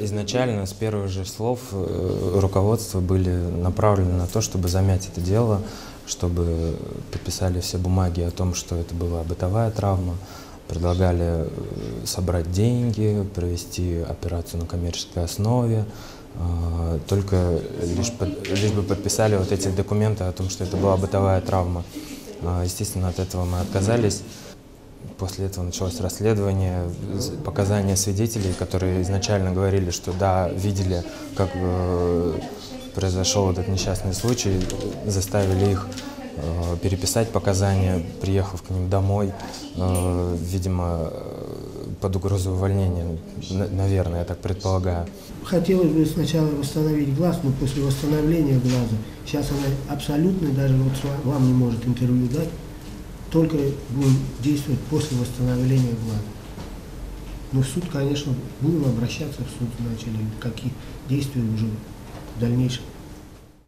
изначально, с первых же слов, э, руководство были направлены на то, чтобы замять это дело, чтобы подписали все бумаги о том, что это была бытовая травма, предлагали э, собрать деньги, провести операцию на коммерческой основе, а, только лишь, под- лишь бы подписали вот эти документы о том, что это была бытовая травма. Естественно, от этого мы отказались. После этого началось расследование, показания свидетелей, которые изначально говорили, что да, видели, как э, произошел этот несчастный случай, заставили их э, переписать показания, приехав к ним домой, э, видимо, э, под угрозу увольнения, на- наверное, я так предполагаю. Хотелось бы сначала восстановить глаз, но после восстановления глаза, сейчас она абсолютно даже вот вам не может интервью дать, только будем действовать после восстановления глаза. Но в суд, конечно, будем обращаться в суд, начали, какие действия уже в дальнейшем